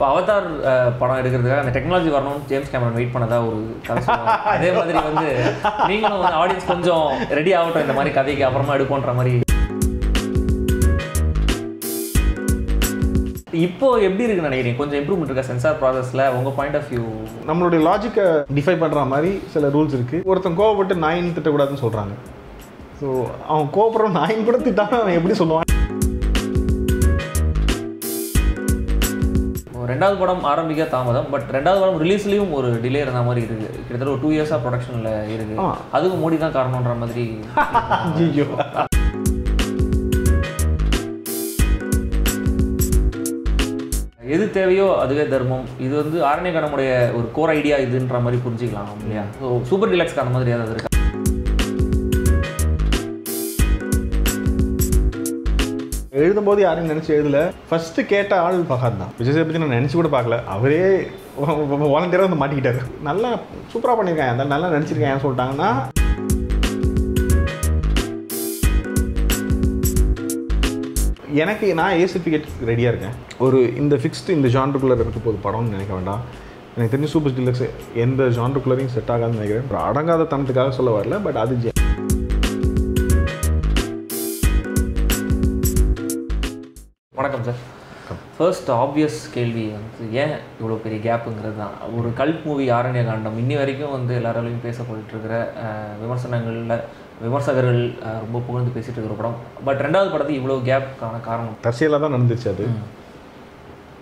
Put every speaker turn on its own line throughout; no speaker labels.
இப்போ அவதார் படம் எடுக்கிறதுக்காக அந்த டெக்னாலஜி வரணும்னு ஜேம்ஸ் கேமரன் வெயிட் பண்ணதா ஒரு கதை அதே மாதிரி வந்து நீங்களும் வந்து ஆடியன்ஸ் கொஞ்சம் ரெடி ஆகட்டும் இந்த மாதிரி கதைக்கு அப்புறமா எடுப்போன்ற மாதிரி. இப்போ எப்படி இருக்குன்னு நினைக்கிறீங்க? கொஞ்சம் இம்ப்ரூவ்மெண்ட் இருக்கா சென்சார் ப்ராசஸில் உங்கள் பாயிண்ட் ஆஃப் வியூ
நம்மளுடைய லாஜிக்கை டிஃபை பண்ணுற மாதிரி சில ரூல்ஸ் இருக்குது ஒருத்தன் கோவப்பட்டு நாயின் திட்டக்கூடாதுன்னு சொல்கிறாங்க ஸோ அவன் கோவப்படுற நாயின் கூட திட்டாங்க அவன் எப்படி சொல்லுவான்?
ரெண்டாவது படம் ஆரம்பிக்க தாமதம் பட் ரெண்டாவது படம் ரிலீஸ்லேயும் ஒரு டிலே இருந்த மாதிரி இருக்கு. கிட்டத்தட்ட ஒரு டூ இயர்ஸாக ப்ரொடக்ஷனில் இருக்கு.
ஆமா.
அதுவும் மோடி தான் காரணம்ன்ற மாதிரி எது தேவையோ அதுவே தர்மம். இது வந்து ஆரண்யகணமுடைய ஒரு கோர் ஐடியா இதுன்ற மாதிரி புரிஞ்சுக்கலாம் இல்லையா? ஸோ சூப்பர் டிலக்ஸ்க்கு அந்த மாதிரி ஏதாவது இருக்கா?
எழுதும்போது யாரும் நினச்சி எழுதல. ஃபஸ்ட்டு கேட்ட ஆள் ஃபஹத் தான். விஜய் சேதுபதி நான் நினச்சி கூட பார்க்கல. அவரே வாலண்டியராக வந்து மாட்டிக்கிட்டாரு. நல்லா சூப்பராக பண்ணியிருக்கேன் அந்த நல்லா நினச்சிருக்கேன் ஏன் சொல்லிட்டாங்கன்னா எனக்கு நான் ஏ சர்டிஃபிகேட் ரெடியாக இருக்கேன். ஒரு இந்த ஃபிக்ஸ்டு இந்த ஜான்ருக்குள்ளே இருக்க போது படம்னு நினைக்க வேண்டாம். எனக்கு தெரிஞ்சு சூப்பர் டிலக்ஸ் எந்த ஜான்ருக்குள்ளரையும் செட் ஆகாதுன்னு நினைக்கிறேன். அடங்காத தனத்துக்காக சொல்ல வரல பட் அது
வணக்கம் சார். ஃபர்ஸ்ட் ஆப்வியஸ் கேள்வி வந்து ஏன் இவ்வளோ பெரிய கேப்புங்கிறது தான்? ஒரு கல்ட் மூவி ஆரண்ய காண்டம் இன்னி வரைக்கும் வந்து எல்லாராலையும் பேசப்பட்டு இருக்கிற விமர்சனங்களில் விமர்சகர்கள் ரொம்ப புகழ்ந்து பேசிட்டு இருக்கிற படம். பட் ரெண்டாவது படத்துக்கு இவ்வளோ கேப்புக்கான காரணம்?
தற்செயலாக தான் நடந்துச்சு அது.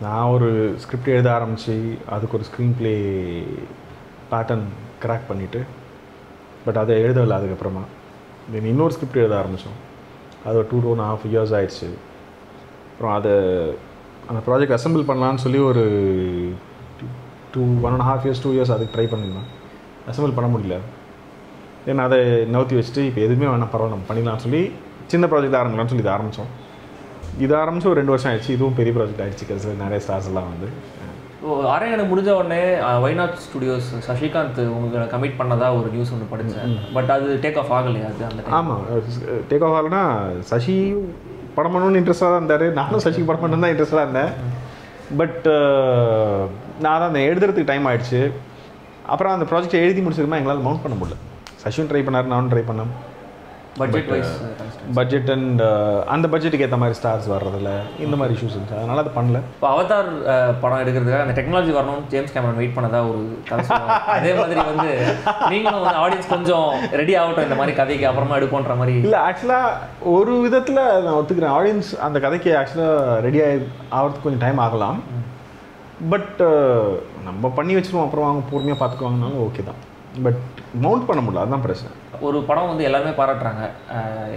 நான் ஒரு ஸ்கிரிப்ட் எழுத ஆரம்பித்து அதுக்கு ஒரு ஸ்க்ரீன் ப்ளே பேட்டர்ன் கிராக் பண்ணிவிட்டு பட் அதை எழுதவில்லை அதுக்கப்புறமா. தென் இன்னொரு ஸ்கிரிப்ட் எழுத ஆரம்பித்தோம் அது ஒரு two two and half years ஆயிடுச்சு. அப்புறம் அதை அந்த ப்ராஜெக்ட் அசெம்பிள் பண்ணலான்னு சொல்லி ஒரு two one and half years two years அதுக்கு ட்ரை பண்ணியிருந்தேன் அசெம்பிள் பண்ண முடியல. தென் அதை நவுத்தி வச்சுட்டு இப்போ எதுவுமே வேணாம் பரவாயில்ல நம்ம பண்ணிடலாம்னு சொல்லி சின்ன ப்ராஜெக்ட் ஆரம்பிக்கலாம்னு சொல்லி இதை ஆரம்பித்தோம் இது ஆரம்பிச்சு ஒரு ரெண்டு வருஷம் ஆயிடுச்சு. இதுவும் பெரிய ப்ராஜெக்ட் ஆயிடுச்சு. கடைசியில் நிறைய ஸ்டார்ஸ் எல்லாம் வந்து.
ஆரண்யகணம் முடிஞ்ச உடனே வைநாட் ஸ்டுடியோஸ் சசிகாந்த் உங்களுக்கு கமிட் பண்ணதா ஒரு நியூஸ் ஒன்று படித்தேன் பட் அது டேக் ஆஃப் ஆகலையா? அது அந்த?
ஆமாம் டேக் ஆஃப் ஆகலனா சசி படம் பண்ணணும்னு இன்ட்ரெஸ்டாக தான் இருந்தார். நானும் சசிக்கு படம் பண்ணணும் தான் இன்ட்ரெஸ்டாக இருந்தேன். பட் uh, நான் தான் அந்த எழுதுறதுக்கு டைம் ஆயிடுச்சு. அப்புறம் அந்த ப்ராஜெக்ட் எழுதி முடிச்சதுமா எங்களால் மவுண்ட் பண்ண முடியல. சசியும் ட்ரை பண்ணார் நானும் ட்ரை பண்ணேன்
பட்ஜெட் வைஸ்
பட்ஜெட் அண்ட் அந்த பட்ஜெட்டுக்கு ஏற்ற மாதிரி ஸ்டார்ஸ் வர்றதில்ல இந்த மாதிரி இஷ்யூஸ் இருந்துச்சு. அதனால் அது பண்ணல.
இப்போ அவதார் அஹ், படம் எடுக்கிறதுக்காக அந்த டெக்னாலஜி வரணும்னு ஜேம்ஸ் கேமரன் வெயிட் பண்ணதா ஒரு. அதே மாதிரி வந்து நீங்களும் வந்து ஆடியன்ஸ் கொஞ்சம் ரெடி ஆகட்டும் இந்த மாதிரி கதைக்கு அப்புறமா எடுப்போன்ற மாதிரி.
இல்லை ஆக்சுவலாக ஒரு விதத்தில் நான் ஒத்துக்கிறேன். ஆடியன்ஸ் அந்த கதைக்கு ஆக்சுவலாக ரெடி ஆகி ஆகிறதுக்கு கொஞ்சம் டைம் ஆகலாம். பட் நம்ம பண்ணி வச்சிருவோம். அப்புறம் அவங்க பொறுமையாக பார்த்துக்குவாங்கனாலும் ஓகே தான். பட் மவுண்ட் பண்ண முடியல அதுதான் பிரச்சனை.
ஒரு படம் வந்து எல்லாருமே பாராட்டுறாங்க.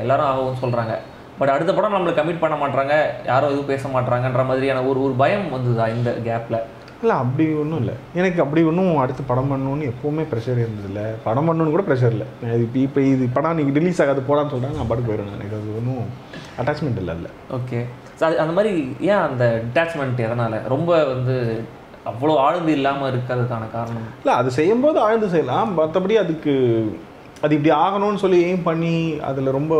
எல்லாரும் ஆகவும் சொல்கிறாங்க பட் அடுத்த படம் நம்மளை கமிட் பண்ண மாட்டாங்க யாரும் எதுவும் பேச மாட்டாங்கன்ற மாதிரியான ஒரு ஒரு பயம் வந்ததா இந்த கேப்பில்
இல்லை அப்படி ஒன்றும் இல்லை. எனக்கு அப்படி ஒன்றும் அடுத்து படம் பண்ணணும்னு எப்போவுமே ப்ரெஷர் இருந்ததில்ல. படம் பண்ணணும்னு கூட ப்ரெஷர் இல்லை. இப்போ இப்போ இது படம் நீங்கள் ரிலீஸ் ஆகாது போடான்னு சொல்கிறாங்க நான் பாட்டுக்கு போயிடுவேன் எனக்கு அது ஒன்றும் அட்டாச்மெண்ட் இல்லை இல்லை
ஓகே ஸோ அது அந்த மாதிரி ஏன் அந்த டிட்டாச்மெண்ட் எதனால்? ரொம்ப வந்து அவ்வளோ ஆழ்ந்து இல்லாமல் இருக்கிறதுக்கான காரணம்.
இல்லை அது செய்யும்போது ஆழ்ந்து செய்யலாம். மற்றபடி அதுக்கு அது இப்படி ஆகணும்னு சொல்லி எய்ம் பண்ணி அதில் ரொம்ப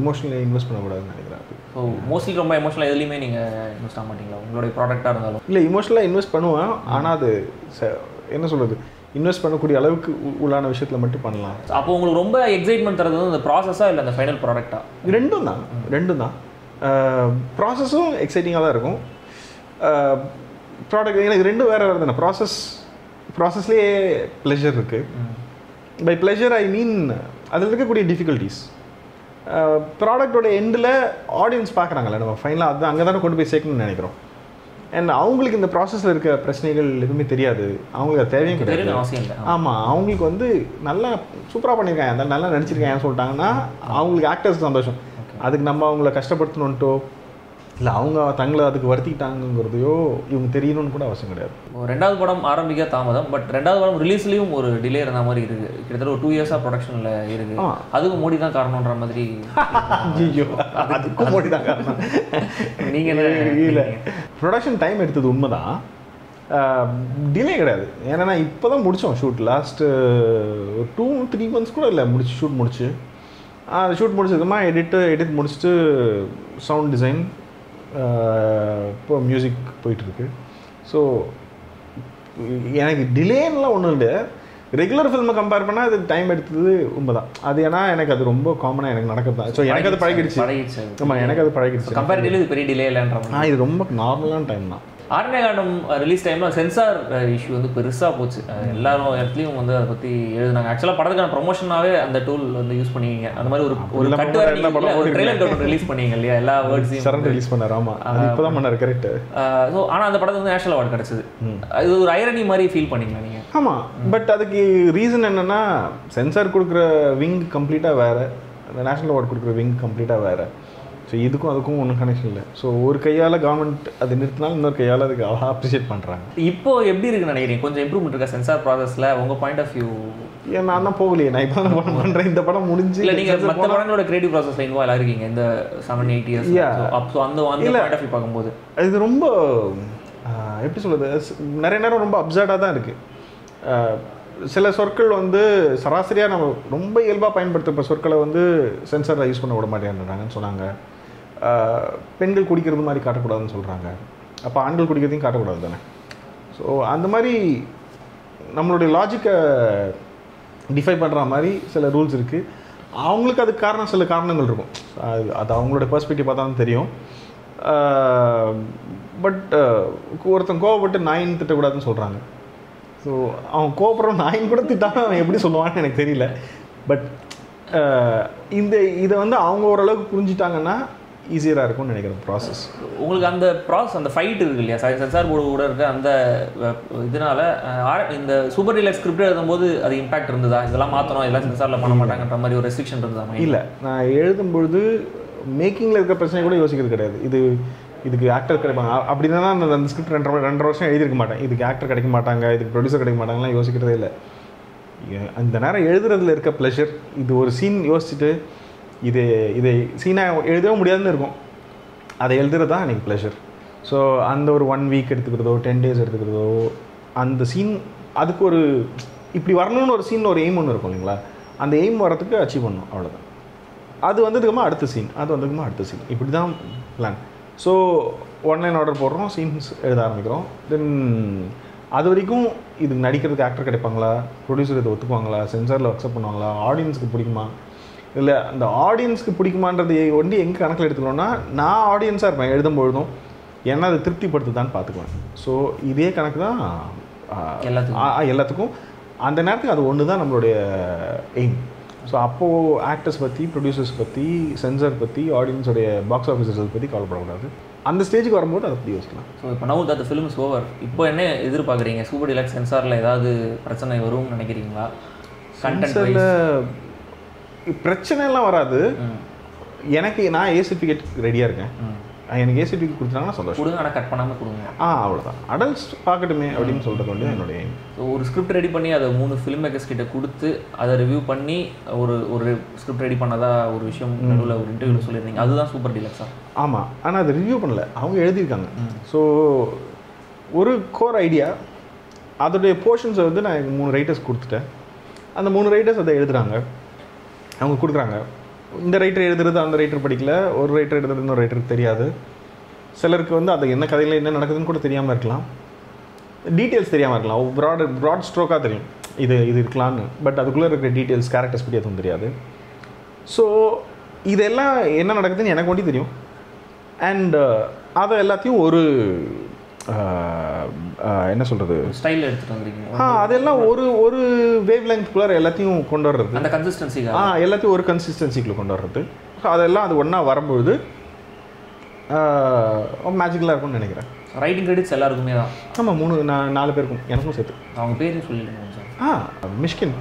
இமோஷனலி இன்வெஸ்ட் பண்ணக்கூடாதுன்னு நினைக்கிறேன்
ஸோ மோஸ்ட்லி ரொம்ப எமோஷனலாக எதுலேயுமே நீங்கள் இன்வெஸ்ட் ஆக மாட்டீங்களா? உங்களுடைய ப்ராடக்டாக இருந்தாலும்.
இல்லை இமோஷனலாக இன்வெஸ்ட் பண்ணுவேன். ஆனால் அது என்ன சொல்கிறது இன்வெஸ்ட் பண்ணக்கூடிய அளவுக்கு உள்ளான விஷயத்தில் மட்டும் பண்ணலாம்.
அப்போ உங்களுக்கு ரொம்ப எக்ஸைட்மெண்ட் தரது வந்து அந்த ப்ராசஸாக இல்லை அந்த ஃபைனல் ப்ராடக்ட்டா
ரெண்டும் தான். ரெண்டும் தான். ப்ராசஸும் எக்ஸைட்டிங்காக தான் இருக்கும். ப்ராடக்ட் எனக்கு ரெண்டும் வேறு வேறு தானே ப்ராசஸ் ப்ராசஸ்லேயே ப்ளெஷர் இருக்குது பை ப்ளெஷர் ஐ மீன் அதில் இருக்கக்கூடிய டிஃபிகல்ட்டிஸ் ப்ராடக்டோட எண்டில் ஆடியன்ஸ் பார்க்குறாங்கல்ல நம்ம ஃபைனலாக அது அங்கே தானே கொண்டு போய் சேர்க்கணும்னு நினைக்கிறோம். அண்ட் அவங்களுக்கு இந்த ப்ராசஸில் இருக்க பிரச்சனைகள் எதுவுமே தெரியாது. அவங்களுக்கு அது தேவையும் கிடையாது.
அவசியம் இல்லை.
ஆமாம் அவங்களுக்கு வந்து நல்லா சூப்பராக பண்ணியிருக்காங்க நல்லா நடிச்சிருக்காங்க சொல்லிட்டாங்கன்னா அவங்களுக்கு ஆக்டர்ஸ் சந்தோஷம். அதுக்கு நம்ம அவங்கள கஷ்டப்படுத்தணுன்ட்டோ இல்லை அவங்க தங்களை அதுக்கு வருத்திக்கிட்டாங்கங்கிறதையோ இவங்க தெரியணும்னு கூட அவசியம் கிடையாது.
ரெண்டாவது படம் ஆரம்பிக்க தாமதம் பட் ரெண்டாவது படம் ரிலீஸ்லேயும் ஒரு டிலே இருந்த மாதிரி இருக்கு. கிட்டத்தட்ட ஒரு டூ இயர்ஸாக ப்ரொடக்ஷனில் இருக்கு.
ஆ.
அதுக்கும் மோடி தான் காரணம்ன்ற மாதிரி.
ஐயோ அதுக்கும் மோடி தான் காரணம்.
நீங்க என்ன
இல்லை. ப்ரொடக்ஷன் டைம் எடுத்தது உண்மைதான். டிலே கிடையாது. ஏன்னா இப்போ தான் முடித்தோம் ஷூட் லாஸ்ட்டு ஒரு டூ த்ரீ மந்த்ஸ் கூட இல்லை முடிச்சு ஷூட் முடிச்சு. ஷூட் முடிச்சதுமா எடிட்டு எடிட் முடிச்சுட்டு சவுண்ட் டிசைன் இப்போ மியூசிக் போயிட்டுருக்கு. ஸோ எனக்கு டிலேன்லாம் ஒன்றும் இல்லை ரெகுலர் ஃபில்மை கம்பேர் பண்ணால் அது டைம் எடுத்தது உண்மைதான். அது ஏன்னா எனக்கு அது ரொம்ப காமனாக எனக்கு நடக்கிறது. தான் ஸோ எனக்கு அது பழகிடுச்சு. ஆமாம் எனக்கு அது பழகிடுச்சு.
கம்பேரிட்டிவ்லி இது பெரிய டிலே இல்லைன்ற
இது ரொம்ப நார்மலான டைம் தான்.
ஆரண்யகாண்டம் ரிலீஸ் டைமில் சென்சார் இஷ்யூ வந்து பெருசாக போச்சு. எல்லாரும் இடத்துலையும் வந்து அதை பற்றி எழுதுனாங்க. ஆக்சுவலாக படத்துக்கான ப்ரொமோஷனாகவே அந்த டூல் வந்து யூஸ் பண்ணுவீங்க அந்த மாதிரி ஒரு ஒரு கட்டு ஒரு? ட்ரெய்லர் கட்டு ரிலீஸ் பண்ணீங்க இல்லையா? எல்லா வேர்ட்ஸையும்
சரண் ரிலீஸ் பண்ணார். ஆமாம் அது இப்போ தான் பண்ணார் கரெக்ட்
ஸோ ஆனால் அந்த படத்துக்கு வந்து நேஷனல் அவார்டு கிடச்சிது. இது ஒரு ஐரணி மாதிரி ஃபீல் பண்ணீங்களா நீங்கள்
ஆமாம் பட் அதுக்கு ரீசன் என்னன்னா சென்சார் கொடுக்குற விங் கம்ப்ளீட்டாக வேறு. நேஷனல் அவார்டு கொடுக்குற விங் கம்ப்ளீட்டாக வேறு. ஸோ இதுக்கும் அதுக்கும் ஒன்றும் கனெக்ஷன் இல்லை. ஸோ ஒரு கையால் கவர்மெண்ட் அது நிறுத்தினாலும் இன்னொரு கையால் அதுக்கு அப்ரிஷியேட் பண்ணுறாங்க
இப்போ எப்படி இருக்குன்னு நினைக்கிறீங்க? கொஞ்சம் இம்ப்ரூவ்மெண்ட் இருக்கா? சென்சார் ப்ராசஸில் உங்கள் பாயிண்ட் ஆஃப் வியூ
ஏன் நான் தான் போகலையே. நான் இப்போ தான் படம் பண்ணுறேன் இந்த படம் முடிஞ்சு
இல்லை நீங்கள் மற்ற படங்களோட கிரியேட்டிவ் ப்ராசஸில் இன்வால்வ் இருக்கீங்க? இந்த செவன் எயிட் இயர்ஸ். அப்போ அந்த அந்த. பாயிண்ட் ஆஃப் வியூ பார்க்கும்போது.
இது ரொம்ப எப்படி சொல்கிறது நிறைய நேரம் ரொம்ப அப்சர்டாக தான் இருக்குது சில சொற்கள் வந்து சராசரியாக நம்ம ரொம்ப இயல்பாக பயன்படுத்துகிற சொற்களை வந்து சென்சாரில் யூஸ் பண்ண விட மாட்டேன்றாங்கன்னு சொன்னாங்க. பெண்கள் குடிக்கிறது மாதிரி காட்டக்கூடாதுன்னு சொல்கிறாங்க அப்போ ஆண்கள் குடிக்கிறதையும் காட்டக்கூடாது தானே? ஸோ அந்த மாதிரி நம்மளுடைய லாஜிக்கை டிஃபை பண்ணுற மாதிரி சில ரூல்ஸ் இருக்குது அவங்களுக்கு அதுக்கு காரணம் சில காரணங்கள் இருக்கும். அது அது அவங்களோட பர்ஸ்பெக்டிவ் பார்த்தா தான் தெரியும். பட் ஒருத்தன் கோவப்பட்டு நாயின் திட்டக்கூடாதுன்னு சொல்கிறாங்க ஸோ அவன் கோவப்படுற நாயின் கூட திட்டாமல் அவன் எப்படி சொல்லுவான்னு எனக்கு தெரியல. பட் இந்த இதை வந்து அவங்க ஓரளவுக்கு புரிஞ்சிட்டாங்கன்னா ஈஸியராக இருக்கும்னு நினைக்கிறேன் ப்ராசஸ்
உங்களுக்கு அந்த ப்ராசஸ் அந்த ஃபைட் இருக்கு இல்லையா? சென்சார் போர்டு கூட இருக்க அந்த இதனால இந்த சூப்பர் டீலக்ஸ் ஸ்கிரிப்ட் எழுதும்போது அது இம்பாக்ட் இருந்ததா? இதெல்லாம் மாற்றணும் இதெல்லாம் சென்சாரில் பண்ண மாட்டாங்கன்ற மாதிரி ஒரு ரெஸ்ட்ரிக்ஷன் இருந்ததா?
இல்லை. நான் எழுதும் பொழுது மேக்கிங்கில் இருக்க பிரச்சனை கூட யோசிக்கிறது கிடையாது. இது இதுக்கு ஆக்டர் கிடைப்பாங்க. அப்படின்னா அந்த அந்த ஸ்கிரிப்ட் ரெண்டரை ரெண்டரை வருஷம் எழுதியிருக்க மாட்டேன். இதுக்கு ஆக்டர் கிடைக்க மாட்டாங்க இதுக்கு ப்ரொடியூசர் கிடைக்க மாட்டாங்கலாம் யோசிக்கிறதே இல்லை. அந்த நேரம் எழுதுறதுல இருக்க ப்ளஷர் இது ஒரு சீன் யோசிச்சுட்டு இது இதை சீனாக எழுதவே முடியாதுன்னு இருக்கும். அதை எழுதுறது தான் எனக்கு ப்ளஷர் ஸோ அந்த ஒரு ஒன் வீக் எடுத்துக்கிறதோ டென் டேஸ் எடுத்துக்கிறதோ அந்த சீன் அதுக்கு ஒரு இப்படி வரணும்னு ஒரு சீன் ஒரு எய்ம் ஒன்று இருக்கும் இல்லைங்களா? அந்த எய்ம் வரதுக்கு அச்சீவ் பண்ணும் அவ்வளோதான் அது வந்ததுக்குமா அடுத்த சீன் அது வந்ததுக்குமா அடுத்த சீன் இப்படி தான் பிளான் ஸோ ஆன்லைன் ஆர்டர் போடுறோம் சீன்ஸ் எழுத ஆரம்பிக்கிறோம். தென் அது வரைக்கும் இதுக்கு நடிக்கிறதுக்கு ஆக்டர் கிடைப்பாங்களா? ப்ரொடியூசர் இதை ஒத்துக்குவாங்களா? சென்சாரில் அக்செப்ட் பண்ணுவாங்களா? ஆடியன்ஸுக்கு பிடிக்குமா? இல்லை அந்த ஆடியன்ஸ்க்கு பிடிக்குமான்றது ஒண்டி எங்கே கணக்கில் எடுத்துக்கணும்னா நான் ஆடியன்ஸாக இருப்பேன் எழுதும்பொழுதும் ஏன்னா அது திருப்திப்படுத்துதான்னு பார்த்துக்குவேன். ஸோ இதே கணக்கு தான்
எல்லாத்துக்கும்.
எல்லாத்துக்கும். அந்த நேரத்துக்கு அது ஒன்று தான் நம்மளுடைய எய்ம் ஸோ அப்போது ஆக்டர்ஸ் பற்றி ப்ரொடியூசர்ஸ் பற்றி சென்சார் பற்றி ஆடியன்ஸோடைய பாக்ஸ் ஆஃபீஸ் ரிசல்ட் பற்றி கவலைப்படக்கூடாது. அந்த ஸ்டேஜுக்கு வரும்போது அதை பற்றி யோசிக்கலாம்.
ஸோ இப்போ now that film is over இப்போ என்ன எதிர்பார்க்குறீங்க? சூப்பர் டிலக்ஸ் சென்சாரில் ஏதாவது பிரச்சனை வரும்னு நினைக்கிறீங்களா? கண்டென்ட்
சென்சாரில் பிரச்சனைலாம் வராது. எனக்கு நான் ஏ சர்டிஃபிகேட் ரெடியாக இருக்கேன். எனக்கு ஏ சர்டிஃபிகேட் கொடுத்தாங்கன்னா சந்தோஷம்.
கொடுங்க ஆனால் கட் பண்ணாமல் கொடுங்க.
ஆ அவ்வளோதான் அடல்ட்ஸ் பார்க்கட்டுமே அப்படின்னு சொல்கிறது வந்து என்னுடைய
ஒரு ஸ்கிரிப்ட் ரெடி பண்ணி அதை மூணு ஃபிலிம் மேக்கர்ஸ் கிட்ட கொடுத்து அதை ரிவ்யூ பண்ணி ஒரு ஒரு ஸ்கிரிப்ட் ரெடி பண்ணதா ஒரு விஷயம் நடுவில் ஒரு இன்டர்வியூவில் சொல்லியிருந்தீங்க. அதுதான் சூப்பர் டிலக்ஸா
ஆமாம் ஆனால் அதை ரிவ்யூ பண்ணல. அவங்க எழுதியிருக்காங்க. ஸோ ஒரு கோர் ஐடியா அதோடைய போர்ஷன்ஸை வந்து நான் மூணு ரைட்டர்ஸ் கொடுத்துட்டேன். அந்த மூணு ரைட்டர்ஸ் அதை எழுதுறாங்க. அவங்க கொடுக்குறாங்க. இந்த ரைட்டர் எழுதுறது அந்த ரைட்டர் படிக்கல ஒரு ரைட்டர் எழுதுறது இன்னொரு ரைட்டருக்கு தெரியாது. சிலருக்கு வந்து அது என்ன கதையில் என்ன நடக்குதுன்னு கூட தெரியாமல் இருக்கலாம். டீட்டெயில்ஸ் தெரியாமல் இருக்கலாம். ப்ராட் ப்ராட் ஸ்ட்ரோக்காக தெரியும். இது இது இருக்கலான்னு பட் அதுக்குள்ளே இருக்கிற டீட்டெயில்ஸ் கேரக்டர்ஸ் பற்றி எதுவும் தெரியாது. ஸோ இதெல்லாம் என்ன நடக்குதுன்னு எனக்கு ஒண்டி தெரியும். அண்ட் அதை எல்லாத்தையும் ஒரு என்ன சொல்கிறது
ஸ்டைலில் எடுத்துகிட்டு வந்துருக்கீங்க.
ஆ அதெல்லாம் ஒரு ஒரு வேவ் லெங்க்குள்ளார எல்லாத்தையும் கொண்டு வர்றது
அந்த கன்சிஸ்டன்சிக்காக
ஆ எல்லாத்தையும் ஒரு கன்சிஸ்டன்சிக்குள்ளே கொண்டு வர்றது ஸோ அதெல்லாம் அது ஒன்றா வரும்பொழுது மேஜிக்கலாக இருக்கும்னு நினைக்கிறேன்.
ரைட்டிங் கிரெடிட்ஸ் எல்லாருக்குமே தான்.
ஆமாம் மூணு நான் நாலு பேருக்கும் எனக்கும் சேர்த்து.
அவங்க பேரையும் சொல்லிடுங்க சார்
ஆ மிஷ்கின்.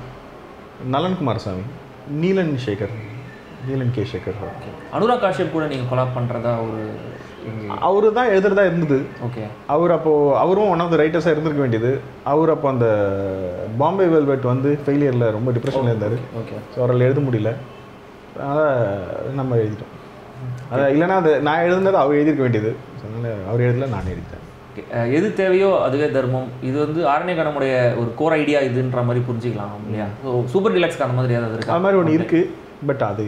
நலன் குமாரசாமி நீலன் சேகர். நீலன் கே. சேகர்.
அனுராக் காஷ்யப் கூட நீங்கள் கொலாப் பண்ணுறதா ஒரு
அவரு தான் எழுதுறதா இருந்தது.
ஓகே.
அவர் அப்போது அவரும் ஒன் ஆஃப் த ரைட்டர்ஸாக இருந்திருக்க வேண்டியது. அவர் அப்போ அந்த பாம்பே வெல்வெட் வந்து ஃபெயிலியரில் ரொம்ப டிப்ரெஷனில் இருந்தார்.
ஓகே.
ஸோ அவரால் எழுத முடியல. அதனால் நம்ம எழுதிட்டோம். அதான் இல்லைன்னா அது நான் எழுதுனது அவர் எழுதியிருக்க வேண்டியது. அதனால் அவர் எழுதல நான் எழுதிட்டேன்.
எது தேவையோ அதுவே தர்மம். இது வந்து ஆரண்யகணமுடைய ஒரு கோர் ஐடியா இதுன்ற மாதிரி புரிஞ்சுக்கலாம் இல்லையா? ஸோ சூப்பர் டிலக்ஸ்க்கு அந்த மாதிரி ஏதாவது இருக்கா?
அது மாதிரி ஒன்று இருக்குது பட் அது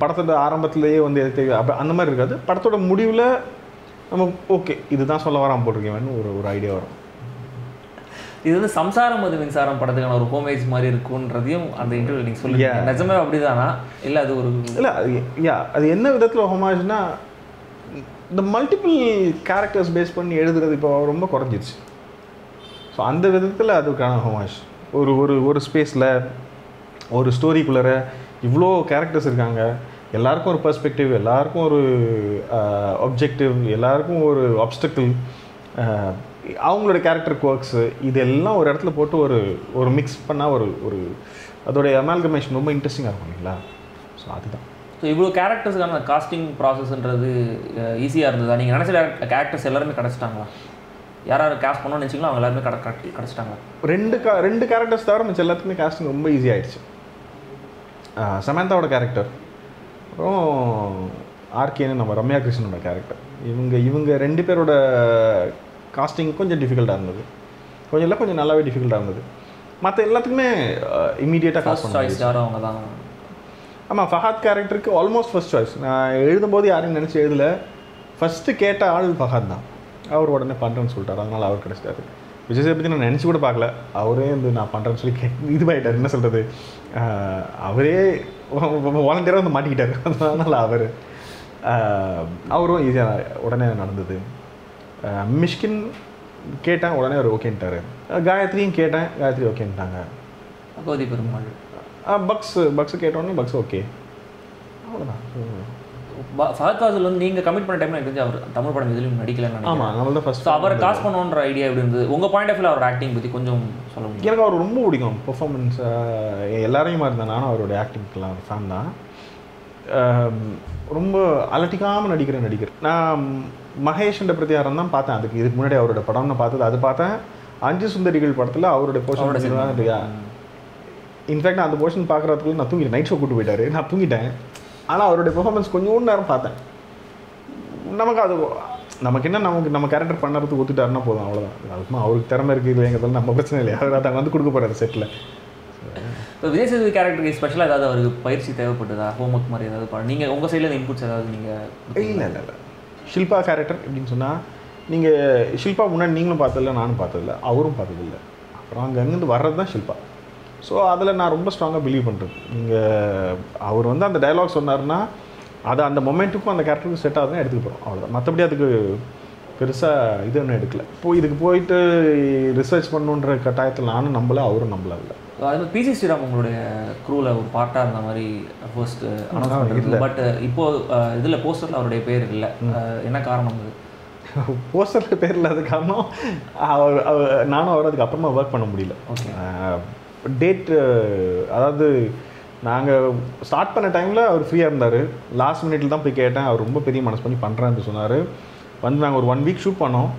படத்தோட ஆரம்பத்திலேயே வந்து எது தேவை? அப்ப அந்த மாதிரி இருக்காது. படத்தோட முடிவில் நம்ம ஓகே இதுதான் சொல்ல வரான் போட்டிருக்கேன் ஒரு ஒரு ஐடியா வரும்.
இது வந்து சம்சாரம் அது மின்சாரம் படத்துக்கான ஒரு ஹோமேஜ் மாதிரி இருக்குன்றதையும் அந்த இன்டர்வியூ நீங்கள் சொல்லுங்க. நிஜமே அப்படிதானா? இல்லை அது ஒரு
இல்லை அது யா அது என்ன விதத்தில் ஹோமாஜ்னா இந்த மல்டிபிள் கேரக்டர்ஸ் பேஸ் பண்ணி எழுதுறது இப்போ ரொம்ப குறைஞ்சிருச்சு. ஸோ அந்த விதத்தில் அதுக்கான ஹோமாஜ் ஒரு ஒரு ஒரு ஸ்பேஸில் ஒரு ஸ்டோரிக்குள்ளார இவ்வளோ கேரக்டர்ஸ் இருக்காங்க. எல்லாருக்கும் ஒரு பெர்ஸ்பெக்டிவ் எல்லாருக்கும் ஒரு ஆப்ஜெக்டிவ் எல்லாருக்கும் ஒரு ஆப்ஸ்டக்கிள் அவங்களோட கேரக்டர் ஒர்க்ஸு இதெல்லாம் ஒரு இடத்துல போட்டு ஒரு ஒரு மிக்ஸ் பண்ணால் ஒரு ஒரு அதோடைய அமால்கமேஷன் ரொம்ப இன்ட்ரெஸ்டிங்காக இருக்கும் இல்லைங்களா? ஸோ அதுதான்.
ஸோ இவ்வளோ கேரக்டர்ஸ்க்கான காஸ்டிங் ப்ராசஸ்ன்றது ஈஸியாக இருந்ததா? நீங்கள் நினச்ச கேரக்டர்ஸ் எல்லாருமே கிடச்சிட்டாங்களா? யார் யார் கேஸ்ட் பண்ணணும்னு நினச்சிங்களோ அவங்க எல்லாருமே கட கட- கிடச்சிட்டாங்களா?
ரெண்டு கா ரெண்டு கேரக்டர்ஸ் தவிர மிச்சம் எல்லாத்துக்குமே காஸ்டிங் ரொம்ப ஈஸி ஆயிடுச்சு. சமந்தாவோட கேரக்டர் அப்புறம் ஆர்கேன்னு நம்ம ரம்யா கிருஷ்ணனோட கேரக்டர் இவங்க இவங்க ரெண்டு பேரோட காஸ்டிங் கொஞ்சம் டிஃபிகல்ட்டாக இருந்தது. கொஞ்சம் இல்லை கொஞ்சம் நல்லாவே டிஃபிகல்ட்டாக இருந்தது. மற்ற எல்லாத்துக்குமே இமீடியட்டாக காஸ்ட்
யாரும் அவங்க தான்.
ஆமாம் ஃபஹாத் கேரக்டருக்கு ஆல்மோஸ்ட் ஃபர்ஸ்ட் சாய்ஸ் நான் எழுதும்போது யாரையும் நினச்சி எழுதல. ஃபஸ்ட்டு கேட்ட ஆள் ஃபஹாத் தான். அவர் உடனே பண்ணுறேன்னு சொல்லிட்டார். அதனால் அவர் கிடச்சிட்டாரு. விஜய் சேதுபதி நான் நினச்சி கூட பார்க்கல. அவரே வந்து நான் பண்ணுறேன்னு சொல்லி கே இதுவாகிட்டார் என்ன சொல்கிறது அவரே வாலண்டியராக வந்து மாட்டிக்கிட்டார். அதனால் அவர் அவரும் ஈஸியாக உடனே நடந்தது. மிஷ்கின் கேட்டேன். உடனே அவர் ஓகேன்ட்டார் காயத்ரியும் கேட்டேன். காயத்ரி ஓகேன்ட்டாங்க
பகவதி பெருமாள்.
பக்ஸ் பக்ஸ் கேட்டோன்னே பக்ஸ் ஓகே அவ்வளோதான்
ஃபஹத் ஃபாசில் வந்து நீங்கள் கமிட் பண்ண டைமில் எனக்கு தெரிஞ்சு அவர் தமிழ் படம் எதுலையும் நடிக்கலன்னு
ஆமாம் நம்மள தான் ஃபஸ்ட்
அவரை காஸ்ட் பண்ணணுன்ற ஐடியா எப்படி இருந்தது? உங்கள் பாயிண்ட் ஆஃப் வியூ அவர் ஆக்டிங் பற்றி கொஞ்சம் சொல்ல முடியும்?
எனக்கு அவர் ரொம்ப பிடிக்கும். பெர்ஃபார்மன்ஸ் எல்லாரையும் இருந்தேன் நானும் அவருடைய ஆக்டிங்க்கெலாம் ஃபேன் தான். ரொம்ப அலட்டிக்காமல் நடிக்கிற நடிகர். நான் மகேஷ்ன்ற பிரத்தியாரம் தான் பார்த்தேன். அதுக்கு இதுக்கு முன்னாடி அவரோட படம்னு பார்த்தது. அது பார்த்தேன். அஞ்சு சுந்தரிகள் படத்தில் அவருடைய
அவரோட
போர்ஷன் இல்லையா இன்ஃபேக்ட் நான் அந்த போர்ஷன் பார்க்குறதுக்குள்ள நான் தூங்கிட்டேன். நைட் ஷோ கூட்டு போயிட்டாரு. நான் தூங்கிட்டேன். ஆனால் அவருடைய பெர்ஃபார்மன்ஸ் கொஞ்சம் நேரம் பார்த்தேன். நமக்கு அது நமக்கு என்ன நமக்கு நம்ம கேரக்டர் பண்ணுறதுக்கு ஒத்துட்டாருன்னா போதும் அவ்வளோதான் அதுக்குமா அவருக்கு திறமை இருக்குது இல்லைங்கிறதால நம்ம பிரச்சனை இல்லை அவர் அதை வந்து கொடுக்க போகிறாரு செட்டில்
இப்போ விஜய் சேதுபதி கேரக்டருக்கு ஸ்பெஷலாக ஏதாவது அவருக்கு பயிற்சி தேவைப்பட்டதா? ஹோம்ஒர்க் மாதிரி ஏதாவது பண்ண நீங்கள் உங்கள் சைடில் இன்புட்ஸ் ஏதாவது நீங்கள்
இல்லை இல்லை இல்லை. ஷில்பா கேரக்டர் எப்படின்னு சொன்னால் நீங்கள் ஷில்பா முன்னாடி நீங்களும் பார்த்ததில்ல நானும் பார்த்ததில்ல அவரும் பார்த்ததில்ல. அப்புறம் அங்கே அங்கேருந்து வர்றது தான் ஷில்பா. ஸோ அதில் நான் ரொம்ப ஸ்ட்ராங்காக பிலீவ் பண்ணுறேன் நீங்கள் அவர் வந்து அந்த டயலாக் சொன்னார்னா அது அந்த மொமெண்ட்டுக்கும் அந்த கேரக்டருக்கும் செட் ஆகுதுன்னு எடுத்துக்க போகிறோம் அவ்வளோதான் மற்றபடி அதுக்கு பெருசாக இது ஒன்றும் எடுக்கல. இப்போ இதுக்கு போயிட்டு ரிசர்ச் பண்ணுன்ற கட்டாயத்தில் நானும் நம்பல அவரும் நம்பல அதில்.
அது பிசி ஸ்ரீராம் உங்களுடைய க்ரூவில் ஒரு பார்ட்டாக இருந்த மாதிரி ஃபர்ஸ்ட்
இல்ல.
பட் இப்போ இதில் போஸ்டரில் அவருடைய பேர் இல்லை. என்ன காரணம் அது?
போஸ்டரில் பேர் இல்லாத காரணம் அவர் அவர் நானும் அவர் அதுக்கு அப்புறமா ஒர்க் பண்ண முடியல.
ஓகே
டேட் அதாவது நாங்கள் ஸ்டார்ட் பண்ண டைமில் அவர் ஃப்ரீயாக இருந்தார். லாஸ்ட் மினிட்ல தான் போய் கேட்டேன். அவர் ரொம்ப பெரிய மனசு பண்ணி பண்ணுறேன்னு சொன்னார். வந்து நாங்கள் ஒரு ஒன் வீக் ஷூட் பண்ணோம்.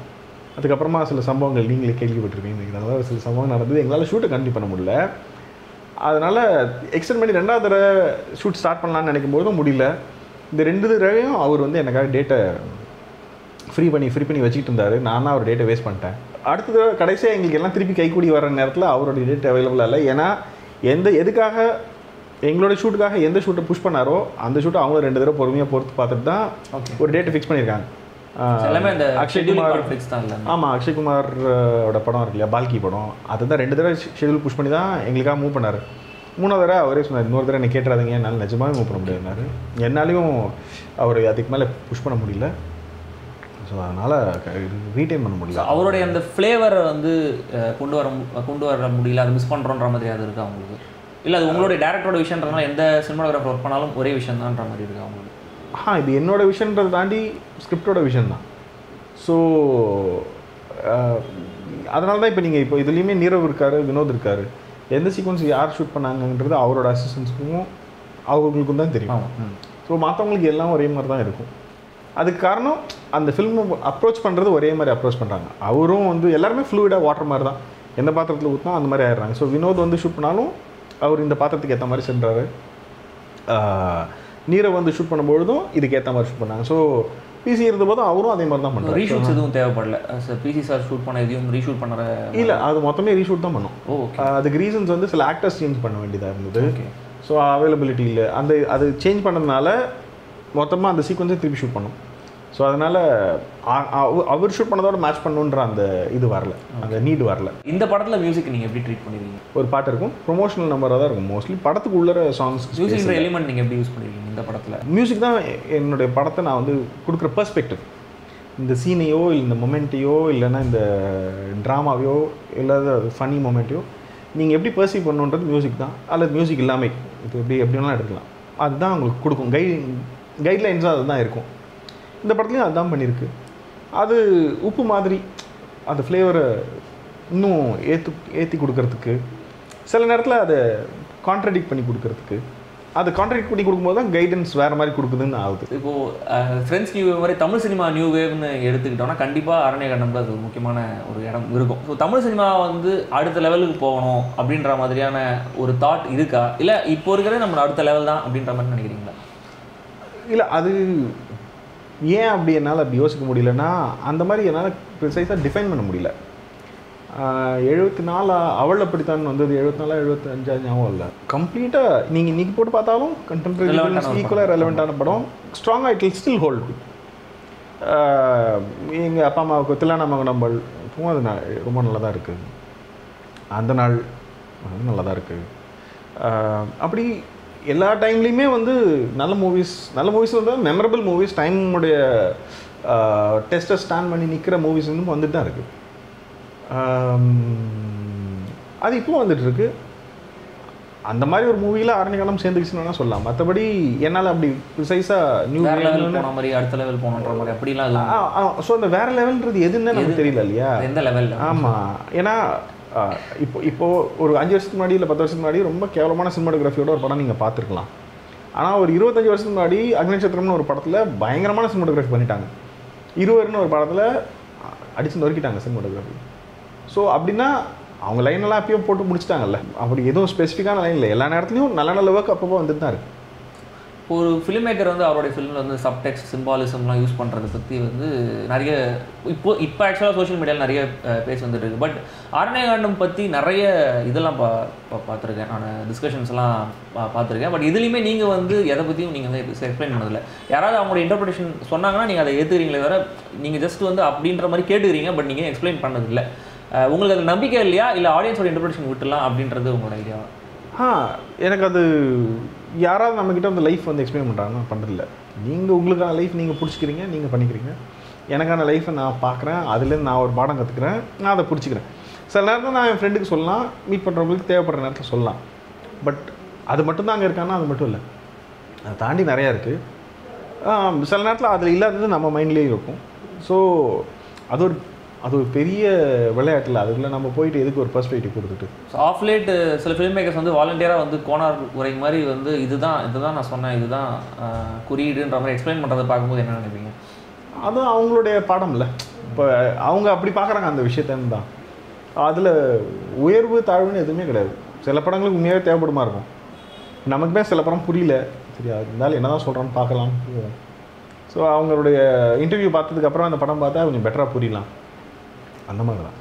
அதுக்கப்புறமா சில சம்பவங்கள் நீங்களே கேள்விப்பட்டிருக்கீங்க அதாவது சில சம்பவம் நடந்தது. எங்களால் ஷூட்டை கண்டினியூ பண்ண முடியல. அதனால் எக்ஸ்டெண்ட் பண்ணி ரெண்டாவது தடவை ஷூட் ஸ்டார்ட் பண்ணலான்னு நினைக்கும் போதும் முடியல. இந்த ரெண்டு தடவையும் அவர் வந்து எனக்காக டேட்டை ஃப்ரீ பண்ணி ஃப்ரீ பண்ணி வச்சுக்கிட்டு இருந்தார். நான் தான் அவர் டேட்டை வேஸ்ட் பண்ணிட்டேன். அடுத்த தடவை கடைசியாக எங்களுக்கு எல்லாம் திருப்பி கைக்கூடி வர நேரத்தில் அவரோட டேட் அவைலபிளாக இல்லை. ஏன்னா எந்த எதுக்காக எங்களோட ஷூட்டுக்காக எந்த ஷூட்டை புஷ் பண்ணாரோ அந்த ஷூட்டை அவங்களும் ரெண்டு தடவை பொறுமையாக பொறுத்து பார்த்துட்டு தான் ஒரு டேட்டை ஃபிக்ஸ் பண்ணியிருக்காங்க. ஆமாம் அக்ஷய்குமார் அஹ், ஓட படம் இருக்கு இல்லையா? பால்கி படம். அதுதான் ரெண்டு தடவை ஷெடியூல் புஷ் பண்ணி தான் எங்களுக்காக மூவ் பண்ணார். மூணாவது தடவை அவரே சொன்னார் இன்னொரு தடவை என்ன கேட்டுறாதீங்க. என்னால் நிஜமாவே மூவ் பண்ண முடியாதுனாரு என்னாலையும் அவர் அதுக்கு மேலே புஷ் பண்ண முடியல. ஸோ அதனால் ரீடைன் பண்ண முடியல.
அவருடைய அந்த ஃப்ளேவரை வந்து கொண்டு வர கொண்டு வர முடியல அதை மிஸ் பண்ணுறோன்ற மாதிரி அது இருக்கா உங்களுக்கு? இல்லை அது உங்களுடைய டேரக்டரோட விஷயன்றதுனால எந்த சினிமாகிராஃபர் ஒர்க் பண்ணாலும் ஒரே விஷயம் தான்ற மாதிரி இருக்கா உங்களுக்கு?
ஆ இது என்னோட விஷயன்றதை தாண்டி ஸ்கிரிப்டோட விஷயம் தான் ஸோ அதனால தான் இப்போ நீங்கள் இப்போ இதுலேயுமே நீரவ் இருக்காரு வினோத் இருக்காரு. எந்த சீக்வன்ஸ் யார் ஷூட் பண்ணாங்கன்றது அவரோட அசிஸ்டன்ஸுக்கும் அவங்களுக்கும் தான் தெரியும். ஸோ மற்றவங்களுக்கு எல்லாம் ஒரே மாதிரி தான் இருக்கும். அதுக்கு காரணம் அந்த ஃபில்ம் அப்ரோச் பண்ணுறது ஒரே மாதிரி அப்ரோச் பண்ணுறாங்க அவரும் வந்து எல்லாருமே ஃப்ளூயிடாக வாட்டர் மாதிரி தான். எந்த பாத்திரத்தில் ஊற்றினா அந்த மாதிரி ஆயிடுறாங்க. ஸோ வினோத் வந்து ஷூட் பண்ணாலும் அவர் இந்த பாத்திரத்துக்கு ஏற்ற மாதிரி சென்றாரு. நீரை வந்து ஷூட் பண்ணும்பொழுதும் இதுக்கு ஏற்ற மாதிரி ஷூட் பண்ணாங்க. ஸோ பிசி இருந்தபோதும் அவரும் அதே மாதிரி தான் பண்ணுறாரு
ரீஷூட்ஸ் எதுவும் தேவைப்படல. பிசி சார் ஷூட் பண்ண எதையும் ரீஷூட் பண்ணுற
இல்லை அது மொத்தமே ரீஷூட் தான் பண்ணோம்.
ஓகே
அதுக்கு ரீசன்ஸ் வந்து சில ஆக்டர்ஸ் சேஞ்ச் பண்ண வேண்டியதாக இருந்தது. ஸோ அவைலபிலிட்டி இல்லை. அந்த அது சேஞ்ச் பண்ணதுனால மொத்தமாக அந்த சீக்வன்ஸை திருப்பி ஷூட் பண்ணோம். ஸோ அதனால் அவர் ஷூட் பண்ணதோட மேட்ச் பண்ணுன்ற அந்த இது வரல. அந்த நீடு வரல.
இந்த படத்தில் மியூசிக் நீங்கள் எப்படி ட்ரீட் பண்ணிருக்கீங்க?
ஒரு பாட்டு இருக்கும். ப்ரொமோஷனல் நம்பராக தான் இருக்கும். மோஸ்ட்லி படத்துக்கு உள்ளர சாங்ஸ்
மியூசிக்ன்ற எலிமெண்ட் நீங்கள் எப்படி யூஸ் பண்ணிருக்கீங்க இந்த படத்தில்?
மியூசிக் தான் என்னுடைய படத்தை நான் வந்து கொடுக்குற பெர்ஸ்பெக்டிவ் இந்த சீனையோ இல்லை இந்த மொமெண்ட்டையோ இல்லைன்னா இந்த ட்ராமாவையோ இல்லை ஃபனி மொமெண்ட்டையோ நீங்கள் எப்படி பர்சீவ் பண்ணுன்றது மியூசிக் தான். அல்லது மியூசிக் இல்லாமல் இப்போ எப்படி எப்படி வேணாலும் எடுக்கலாம் அதுதான் உங்களுக்கு கொடுக்கும். கை கைட்லைன்ஸாக அதுதான் இருக்கும். இந்த படத்துலையும் அதுதான் பண்ணியிருக்கு அது உப்பு மாதிரி அந்த ஃப்ளேவரை இன்னும் ஏற்று ஏற்றி கொடுக்கறதுக்கு சில நேரத்தில் அதை கான்ட்ரடிக்ட் பண்ணி கொடுக்கறதுக்கு அது கான்ட்ரடிக்ட் பண்ணி கொடுக்கும்போது தான் கைடன்ஸ் வேறு மாதிரி கொடுக்குதுன்னு ஆகுது.
இப்போ ஃப்ரெண்ட்ஸ் நியூ வேவ் மாதிரி தமிழ் சினிமா நியூ வேவ்னு எடுத்துக்கிட்டோம்னா கண்டிப்பாக அரண்ய கண்டம்ல அது முக்கியமான ஒரு இடம் இருக்கும். ஸோ தமிழ் சினிமா வந்து அடுத்த லெவலுக்கு போகணும் அப்படின்ற மாதிரியான ஒரு தாட் இருக்கா? இல்லை இப்போ இருக்கிற நம்ம அடுத்த லெவல் தான் அப்படின்ற மாதிரி நினைக்கிறீங்களா?
இல்லை அது ஏன் அப்படி என்னால் அப்படி யோசிக்க முடியலன்னா அந்த மாதிரி என்னால் ப்ரிசைஸாக டிஃபைன் பண்ண முடியல. எழுபத்தி நாலா அவள் அப்படித்தான் வந்தது. எழுபத்தி நாலா எழுபத்தி அஞ்சா ஞாபகம் இல்லை. கம்ப்ளீட்டாக நீங்கள் இன்னைக்கு போட்டு பார்த்தாலும் கண்டெம்பரரி ஈக்குவலாக ரெலவெண்ட்டான படம். ஸ்ட்ராங்காக இட் இல் ஸ்டில் ஹோல்டு எங்கள் அப்பா அம்மாவுக்கு தில்லான மகனம்பல் இப்பவும் அது ந- ரொம்ப நல்லா தான் இருக்குது அந்த நாள் நல்லா தான் இருக்குது அப்படி எல்லா டைம்லேயுமே வந்து நல்ல மூவிஸ் நல்ல மூவிஸ் வந்து மெமரபிள் மூவிஸ் டைமுடைய டெஸ்ட்டை ஸ்டாண்ட் பண்ணி நிற்கிற மூவிஸ் வந்து வந்துட்டு தான் இருக்குது அது இப்போ வந்துட்டு இருக்கு. அந்த மாதிரி ஒரு மூவியில் ஆரணிகாலம் சேர்ந்துக்கிச்சுன்னு சொல்லலாம். மற்றபடி என்னால் அப்படி ப்ரிசைஸாக நியூ
லெவல் போன மாதிரி அடுத்த லெவல் போகணுன்ற மாதிரி அப்படிலாம் எதுவும்
ஸோ அந்த வேற லெவல்ன்றது எதுன்னு நமக்கு தெரியல இல்லையா?
எந்த லெவலில்
ஆமாம் ஏன்னா ஆ, இப்போ இப்போது ஒரு அஞ்சு வருஷத்துக்கு முன்னாடி இல்லை பத்து வருஷத்துக்கு முன்னாடி ரொம்ப கேவலமான சினிமாட்டோகிராஃபியோட ஒரு படம் நீங்கள் பார்த்துருக்கலாம். ஆனால் ஒரு இருபத்தஞ்சி வருஷத்துக்கு முன்னாடி அக்னிநட்சத்திரம்னு ஒரு படத்தில் பயங்கரமான சினிமாட்டோகிராஃபி பண்ணிட்டாங்க. இருவர்னு ஒரு படத்தில் அடிச்சு நொறுக்கிட்டாங்க சினிமாட்டோகிராஃபி. ஸோ அப்படின்னா அவங்க லைனெல்லாம் அப்பயும் போட்டு முடிச்சிட்டாங்கல்ல. அப்படி எதுவும் ஸ்பெசிஃபிக்கான லைன் இல்லை. எல்லா நேரத்துலையும் நல்ல நல்ல ஒர்க் அப்பப்போ வந்துட்டு தான் இருக்குது
ஒரு ஃபிலிம் மேக்கர் வந்து அவருடைய ஃபிலிமில் வந்து சப்டெக்ஸ்ட் சிம்பாலிசம்லாம் யூஸ் பண்ணுறதை பற்றி வந்து நிறைய இப்போ இப்போ ஆக்சுவலாக சோஷியல் மீடியாவில் நிறைய பேசி வந்துட்டு இருக்குது பட் ஆரண்யகாண்டம் பற்றி நிறைய இதெல்லாம் பா பா- பார்த்துருக்கேன். நான் டிஸ்கஷன்ஸ்லாம் பா பார்த்துருக்கேன். பட் இதுலேயுமே நீங்கள் வந்து எதை பற்றியும் நீங்கள் வந்து எக்ஸ்பிளைன் பண்ணதில்லை. யாராவது அவங்களோட இன்டர்பிரேஷன் சொன்னாங்கன்னா நீங்கள் அதை ஏற்றுக்கிறீங்களே தவிர நீங்கள் ஜஸ்ட் வந்து அப்படின்ற மாதிரி கேட்டுக்கிறீங்க பட் நீங்கள் எக்ஸ்பிளைன் பண்ணதில்லை. உங்களுக்கு அது நம்பிக்கை இல்லையா? இல்லை ஆடியன்ஸோட இன்டர்பிரேஷன் விட்டுலாம் அப்படின்றது உங்களோட ஐடியாவா
ஆ எனக்கு அது யாராவது நம்மக்கிட்ட வந்து லைஃப் வந்து எக்ஸ்பிளைன் பண்ணுறாங்கன்னா பண்ணுறதில்ல நீங்கள் உங்களுக்கான லைஃப் நீங்கள் பிடிச்சிக்கிறீங்க நீங்கள் பண்ணிக்கிறீங்க. எனக்கான லைஃப்பை நான் பார்க்குறேன் அதுலேருந்து நான் ஒரு பாடம் கற்றுக்குறேன் நான் அதை பிடிச்சிக்கிறேன். சில நேரத்தில் நான் என் ஃப்ரெண்டுக்கு சொல்லலாம் மீட் பண்ணுறவங்களுக்கு தேவைப்படுற நேரத்தில் சொல்லலாம். பட் அது மட்டும்தான் அங்கே இருக்கான்னா அது மட்டும் இல்லை. அதை தாண்டி நிறையா இருக்குது சில நேரத்தில் அதில் இல்லாதது நம்ம மைண்ட்லேயே இருக்கும். ஸோ அது ஒரு அது ஒரு பெரிய விளையாட்டில் அதுக்குள்ளே நம்ம போயிட்டு எதுக்கு ஒரு பர்ஸ்பெக்டிவ் கொடுத்துட்டு?
ஸோ ஆஃப் லேட் சில ஃபிலிம் மேக்கர்ஸ் வந்து வாலண்டியராக வந்து கோனார் உரை மாதிரி வந்து இதுதான் இதுதான் நான் சொன்னேன். இதுதான் குறியீடுன்ற மாதிரி எக்ஸ்பிளைன் பண்ணுறதை பார்க்கும்போது என்ன நினைப்பீங்க?
அது அவங்களுடைய பாடம் இல்லை. இப்போ அவங்க அப்படி பார்க்குறாங்க அந்த விஷயத்தன்னு தான். அதில் உயர்வு தாழ்வுன்னு எதுவுமே கிடையாது. சில படங்களுக்கு உண்மையாகவே தேவைப்படுமா இருக்கும். நமக்குமே சில படம் புரியல. சரி அது இருந்தாலும் என்ன தான் சொல்கிறான்னு பார்க்கலாம் ஸோ அவங்களுடைய இன்டர்வியூ பார்த்ததுக்கப்புறம் அந்த படம் பார்த்தா கொஞ்சம் பெட்டராக புரியலாம். அந்த மாதிரி தான்.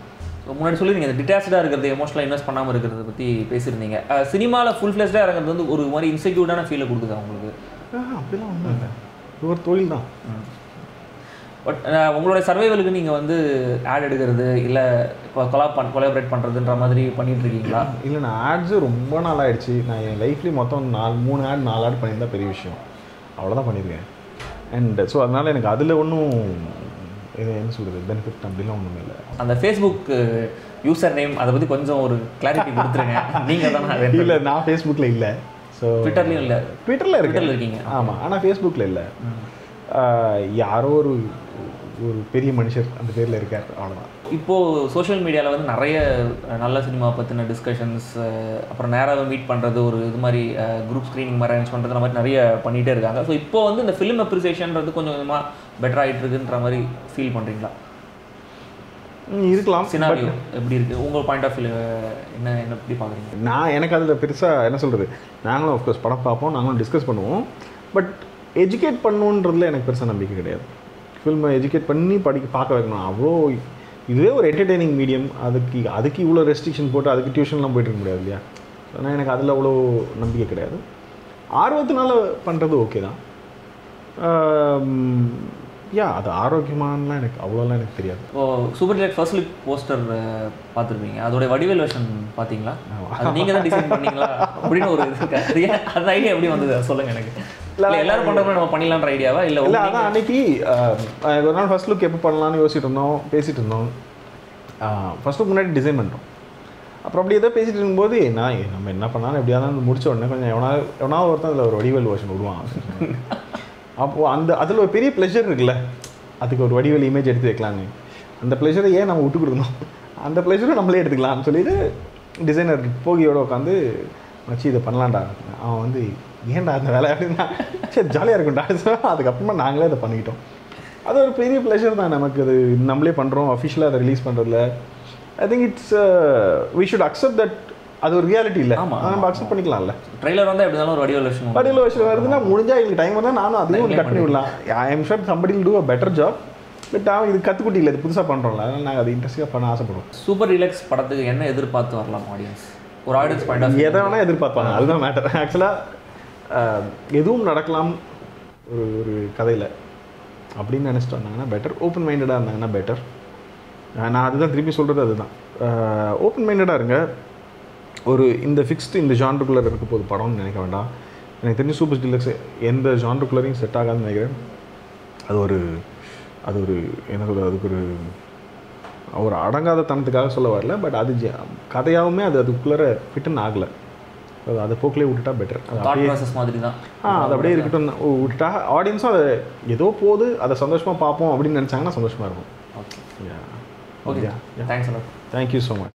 முன்னாடி சொல்லிருந்தீங்க இந்த டிட்டாச்சாக இருக்கிறது எமோஷனலாக இன்வெஸ்ட் பண்ணாமல் இருக்கிறத பற்றி பேசியிருந்தீங்க. சினிமாவில் ஃபுல் ஃப்ளெஷ்டாக இருக்கிறது வந்து ஒரு மாதிரி இன்செக்யூர்டான ஃபீலை கொடுக்குது அவங்களுக்கு
அப்படிலாம் ஒன்றும் இல்லை. இது ஒரு தொழில் தான்.
பட் உங்களுடைய சர்வைவலுக்கு நீங்கள் வந்து ஆட் எடுக்கிறது இல்லை இப்போ கொலாப் பண் கொலாபரேட் பண்ணுறதுன்ற மாதிரி பண்ணிட்டு இருக்கீங்களா
இல்லை நான் ஆட்ஸு ரொம்ப நாள் ஆயிடுச்சு நான் என் லைஃப்லேயும் மொத்தம் நாலு மூணு ஆட் நாலு ஆட் பண்ணியிருந்தா பெரிய விஷயம். அவ்வளோதான் பண்ணியிருக்கேன். அண்ட் ஸோ அதனால் எனக்கு அதில் ஒன்றும் என்ன சொல்கிறது பெனிஃபிட் அப்படிலாம் ஒன்றும் இல்லை.
அந்த ஃபேஸ்புக் யூசர் நேம் அதை பற்றி கொஞ்சம் ஒரு கிளாரிட்டி கொடுத்துருங்க. நீங்கள் தானே
இல்லை நான் ஃபேஸ்புக்கில் இல்லை. ஸோ
ட்விட்டர்லையும் இல்லை.
ட்விட்டரில்
இருக்கீங்க.
ஆமாம் ஆனால் ஃபேஸ்புக்கில் இல்லை. யாரோ ஒரு ஒரு பெரிய மனுஷர் அந்த பேரில் இருக்கார். அவ்வளோதான்
இப்போது சோஷியல் மீடியாவில் வந்து நிறைய நல்ல சினிமா பற்றின டிஸ்கஷன்ஸ் அப்புறம் நேராக மீட் பண்ணுறது ஒரு இது மாதிரி குரூப் ஸ்க்ரீனிங் மாதிரி அரேஞ்ச் பண்ணுறது அந்த மாதிரி நிறைய பண்ணிகிட்டே இருக்காங்க. ஸோ இப்போ வந்து இந்த ஃபிலிம் அப்ரிசியேஷன்றது கொஞ்சம் கொஞ்சமாக பெட்டர் ஆகிட்டு இருக்குன்ற மாதிரி ஃபீல் பண்ணுறீங்களா
இருக்கலாம்.
சினாரியோ எப்படி இருக்குது உங்கள் பாயிண்ட் ஆஃப் வியூ என்ன என்ன எப்படி பார்க்குறீங்க?
நான் எனக்கு அதில் பெருசாக என்ன சொல்கிறது நாங்களும் ஆஃப்கோர்ஸ் படம் பார்ப்போம் நாங்களும் டிஸ்கஸ் பண்ணுவோம். பட் எஜுகேட் பண்ணணுன்றதுல எனக்கு பெருசாக நம்பிக்கை கிடையாது. ஃபில்மை எஜுகேட் பண்ணி படிக்க பார்க்க வைக்கணும். அவ்வளோ இதுவே ஒரு என்டர்டெய்னிங் மீடியம் அதுக்கு அதுக்கு இவ்வளோ ரெஸ்ட்ரிக்ஷன் போட்டு அதுக்கு டியூஷன்லாம் போயிட்டு இருக்க முடியாது இல்லையா? ஆனால் எனக்கு அதில் அவ்வளோ நம்பிக்கை கிடையாது. ஆர்வத்தினால பண்ணுறது ஓகே தான். யா அது ஆரோக்கியமானலாம் எனக்கு அவ்வளோலாம் எனக்கு தெரியாது.
ஓ super deluxe first look poster பார்த்துருப்பீங்க. அதோட வடிவேல் வெர்ஷன் பார்த்தீங்களா? நீங்கள் தான் டிசைன் பண்ணீங்களா? அப்படின்னு ஒரு அது அந்த ஐடியா எப்படி வந்தது? சொல்லுங்கள் சொல்லுங்க எனக்கு. இல்லை எல்லாரும் பண்ணுறப்ப நம்ம பண்ணிடலான்ற ஐடியாவா? இல்லை
இல்லை அதான் அன்னைக்கு ஒரு நாள் ஃபர்ஸ்ட் லுக் எப்போ பண்ணலாம்னு யோசிச்சுட்டு இருந்தோம் பேசிட்டு இருந்தோம். ஃபர்ஸ்ட் லுக் முன்னாடி டிசைன் பண்ணுறோம் அப்புறம் அப்படி ஏதோ பேசிட்டு இருக்கும்போது நான் நம்ம என்ன பண்ணாலும் எப்படியாவது முடிச்ச உடனே கொஞ்சம் எவனா எவனாவது ஒருத்தன் அதில் ஒரு வடிவேல் வருஷன் விடுவான் அப்போது அந்த அதில் ஒரு பெரிய ப்ளெஷர் இருக்குல்ல. அதுக்கு ஒரு வடிவேல் இமேஜ் எடுத்து வைக்கலான்னு அந்த ப்ளெஷரை ஏன் நம்ம விட்டு கொடுக்கணும்? அந்த ப்ளெஷரை நம்மளே எடுத்துக்கலாம்னு சொல்லிட்டு டிசைனர் போகியோட உட்காந்து வச்சு இதை பண்ணலாம்டா. அவன் வந்து ஏன்டா அந்த வேலை அப்படின்னா? சரி ஜாலியாக இருக்கும்டா. அதுக்கப்புறமா நாங்களே அதை பண்ணிக்கிட்டோம். அது ஒரு பெரிய ப்ளெஷர் தான் நமக்கு. அது நம்மளே பண்ணுறோம் அஃபிஷியலாக அதை ரிலீஸ் பண்ணுறதுல I think it's we should accept that அது ஒரு ரியாலிட்டி இல்லை.
ஆமா,
அதை நம்ம அக்செப்ட் பண்ணிக்கலாம்ல.
ட்ரெய்லர் வந்து எப்படி இருந்தாலும் ஒரு வடிவேல் வெர்ஷன்
படியில் வருஷம் வருதுன்னா முடிஞ்சா எங்களுக்கு டைம் வந்தால் நானும் அதையும் கட் பண்ணி விடலாம். I am sure somebody do a better job but அவன் இது கற்றுக்குட்டி இல்லை. இது புதுசாக பண்ணுறோம்ல அதனால் நாங்கள் அது இன்ட்ரெஸ்டிங்காக பண்ண ஆசைப்படுவோம்.
சூப்பர் டீலக்ஸ் படத்துக்கு என்ன எதிர்பார்த்து வரலாம் ஆடியன்ஸ் ஒரு ஆடியன்ஸ் பாயிண்ட்
எதை வேணால் எதிர்பார்ப்பாங்க. அதுதான் மேட்டர் ஆக்சுவலாக எதுவும் நடக்கலாம் ஒரு ஒரு கதையில் அப்படின்னு நினச்சிட்டு வந்தாங்கன்னா பெட்டர் ஓப்பன் மைண்டடாக இருந்தாங்கன்னா பெட்டர் நான் அதுதான் திருப்பி சொல்கிறது அதுதான். ஓப்பன் மைண்டடாக இருங்க. ஒரு இந்த ஃபிக்ஸ்டு இந்த ஜான்ருக்குள்ளே இருக்க போது படம்னு நினைக்க வேண்டாம். எனக்கு தெரிஞ்சு சூப்பர் டீலக்ஸ் எந்த ஜான்ருக்குள்ளரையும் செட் ஆகாதுன்னு நினைக்கிறேன். அது ஒரு அது ஒரு என்ன சொல்கிறது அதுக்கு ஒரு ஒரு அடங்காத தனத்துக்காக சொல்ல வரல பட் அது ஜ- கதையாகவுமே அது அதுக்குள்ளே ஃபிட்டன் ஆகலை. அது அதை போக்கிலே விட்டுட்டா பெட்டர்
ப்ராசஸ் மாதிரி தான்
ஆ அது அப்படியே இருக்கட்டும். விட்டுட்டா ஆடியன்ஸும் அதை ஏதோ போகுது அதை சந்தோஷமாக பார்ப்போம் அப்படின்னு நினச்சாங்கன்னா சந்தோஷமாக இருக்கும்.
Okay. Okay. Thanks
you so much.